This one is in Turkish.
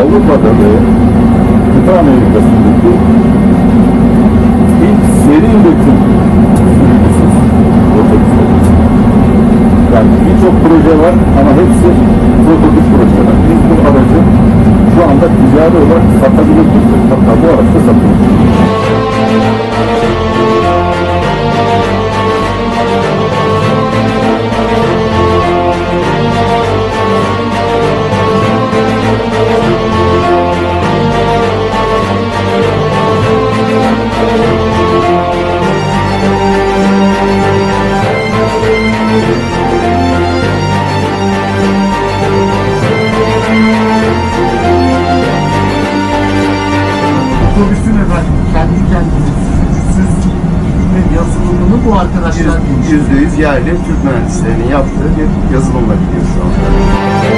Avrupa'da ve kıta Amerika'sındaki ilk seri üretim sürücüsüz otobüsler. Yani birçok proje var ama hepsi prototip projeler. Biz bu aracı şu anda ticari olarak satabiliriz. Hatta bu araçta satıyoruz. Ve yazılımını bu arkadaşlar. Yüzde yüz yerli Türk mühendislerinin yaptığı bir yazılımla gidiyor şu anda.